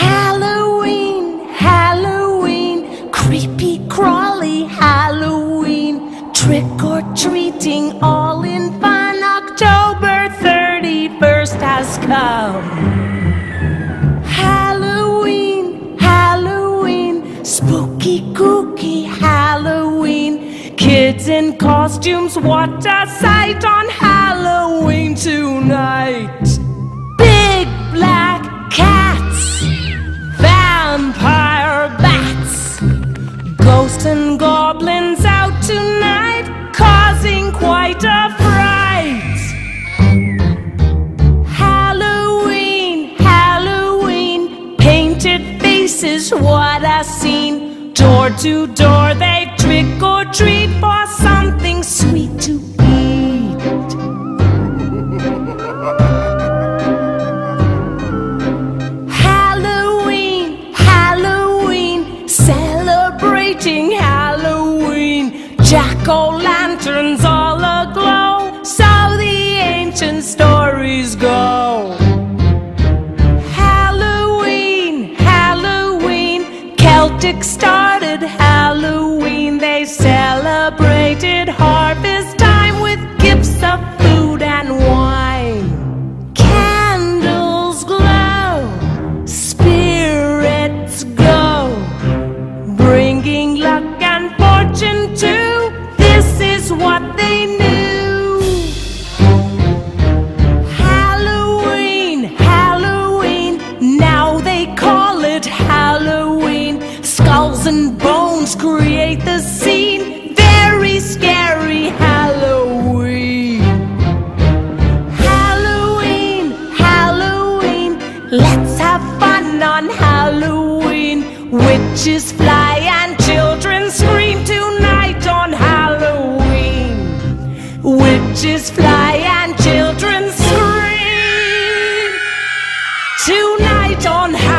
Halloween, Halloween, creepy crawly Halloween, trick or treating all in fun. October 31st has come. Kids in costumes, what a sight on Halloween tonight. Big black cats, vampire bats, ghosts and goblins out tonight, causing quite a fright. Halloween, Halloween, painted faces, what a scene. Door to door, they trick or treat Jack o' lanterns all aglow, so the ancient stories go. Halloween, Halloween, Celtic started Halloween. They celebrated and bones create the scene. Very scary Halloween. Halloween, Halloween. Let's have fun on Halloween. Witches fly and children scream tonight on Halloween. Witches fly and children scream tonight on Halloween.